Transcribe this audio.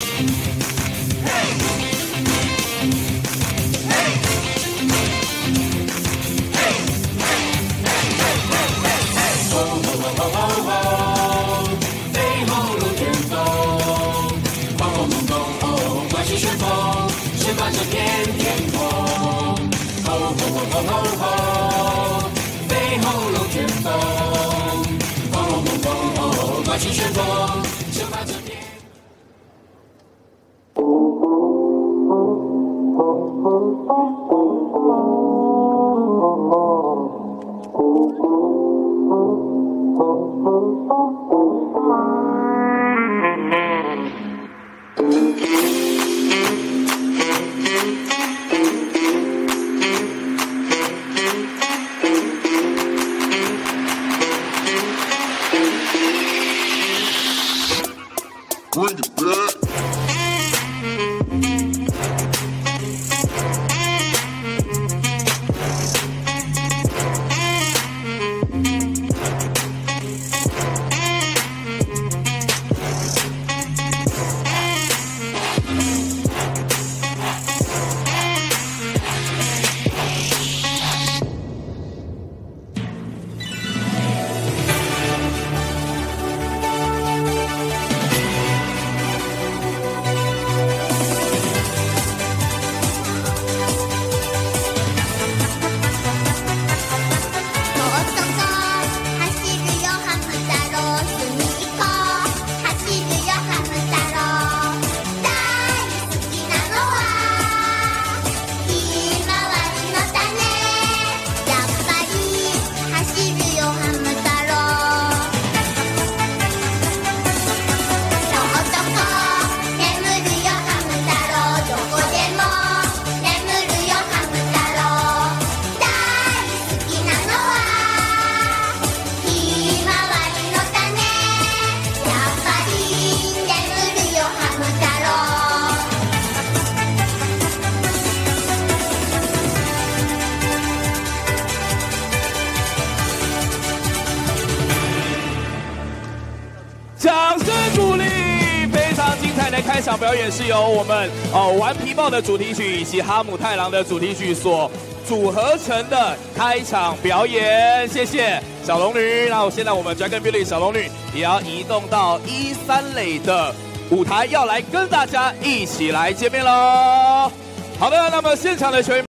Bring it back.「もっとこ Bring it back. 场表演是由我们哦《顽皮豹》的主题曲以及《哈姆太郎》的主题曲所组合成的开场表演，谢谢小龙女。那现在我们 Dragon Beauty 小龙女也要移动到一三垒的舞台，要来跟大家一起来见面喽。好的，那么现场的球员。